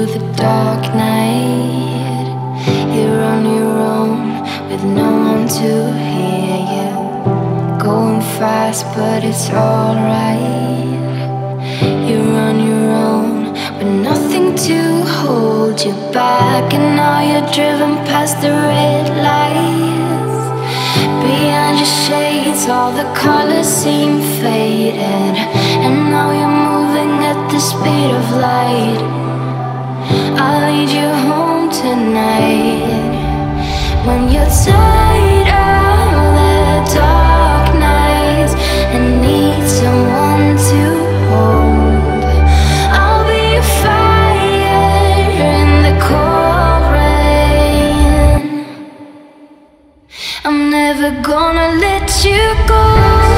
through the dark night. You're on your own with no one to hear you. Going fast, but it's alright. You're on your own with nothing to hold you back. And now you're driven past the red lights. Behind your shades, all the colors seem faded. And now you're moving at the speed of light. I'm never gonna let you go.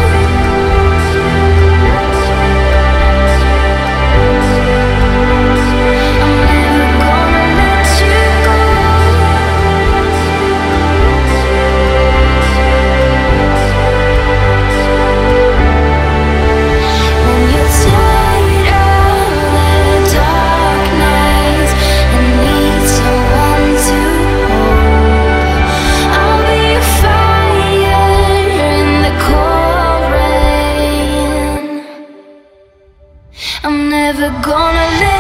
Never gonna let.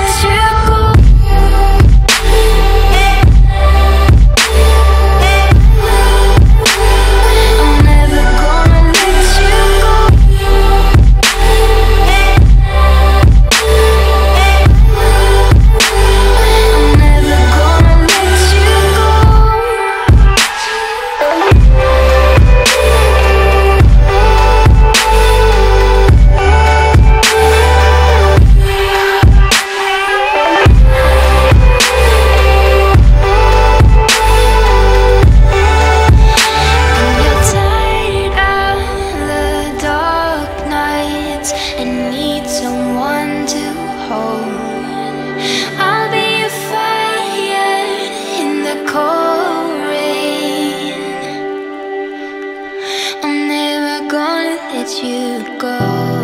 let you go.